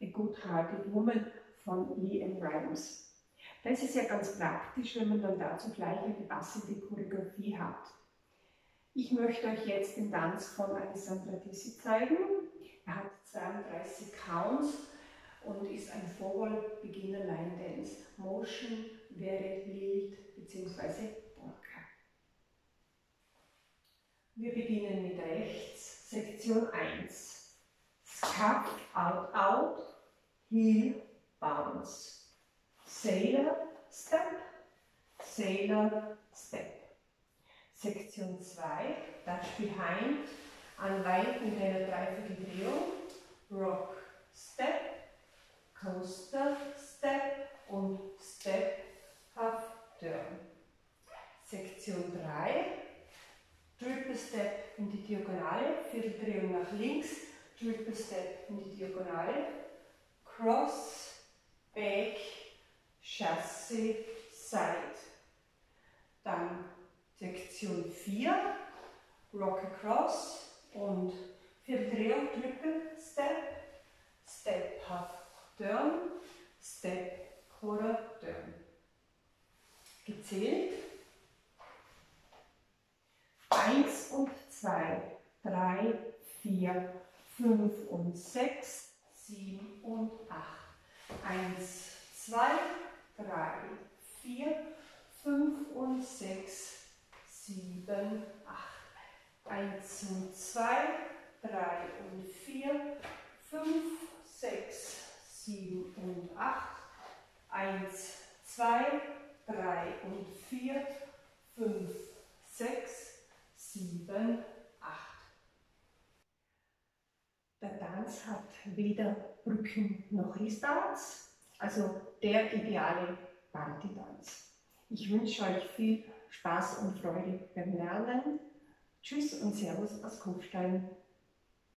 A Good-Hearted Woman von Lee Rimes. Das ist ja ganz praktisch, wenn man dann dazu gleich eine passende Choreografie hat. Ich möchte euch jetzt den Tanz von Alessandra Desi zeigen. Er hat 32 Counts und ist ein Forward Beginner Line Dance. Motion wäre Lilt bzw. Polka. Wir beginnen mit rechts, Sektion 1. Scuff, out, out, heel, bounce. Sailor, step, sailor, step. Sektion 2, Touch Behind, Unwind mit einer Dreivierteldrehung, Rock, Step, Coaster, Step und Step, Half Turn. Sektion 3, Triple Step in die Diagonale, Vierteldrehung nach links, Triple Step in die Diagonale, Cross, Back, Chassé, Side. Dann Sektion 4, Rock Across und Vierteldrehung, Triple Step, Step Half Turn, Step Quarter Turn. Gezählt. 1 und 2, 3, 4, 5 und 6, 7 und 8. 1, 2, 3, 4, 5 und 6, 7, 8. 1 und 2, 3 und 4, 5, 6, 7 und 8. 1, 2, 3 und 4, 5, 6, 7, 8. Der Tanz hat weder Brücken noch Restarts, also der ideale Partytanz. Ich wünsche euch viel Spaß und Freude beim Lernen. Tschüss und Servus aus Kufstein.